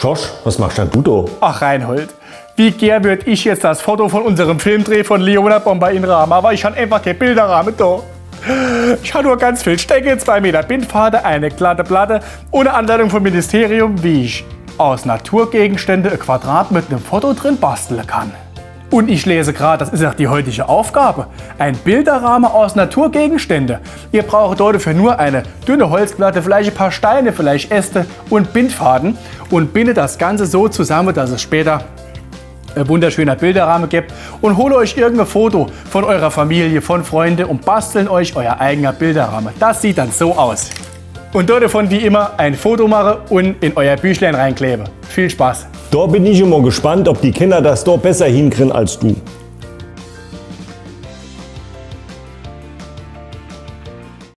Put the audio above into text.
Schorsch, was machst denn du da? Ach Reinhold, wie gern würde ich jetzt das Foto von unserem Filmdreh von Leona Bomber in Rahmen, aber ich habe einfach kein Bilderrahmen da. Ich habe nur ganz viel Stecke, 2 Meter Bindfaden, eine glatte Platte ohne Anleitung vom Ministerium, wie ich aus Naturgegenstände ein Quadrat mit einem Foto drin basteln kann. Und ich lese gerade, das ist auch die heutige Aufgabe, ein Bilderrahmen aus Naturgegenstände. Ihr braucht dafür nur eine dünne Holzplatte, vielleicht ein paar Steine, vielleicht Äste und Bindfaden und bindet das Ganze so zusammen, dass es später ein wunderschöner Bilderrahmen gibt und hole euch irgendein Foto von eurer Familie, von Freunden und basteln euch euer eigener Bilderrahmen. Das sieht dann so aus. Und dort davon wie immer ein Foto mache und in euer Büchlein reinklebe. Viel Spaß! Da bin ich immer gespannt, ob die Kinder das da besser hinkriegen als du.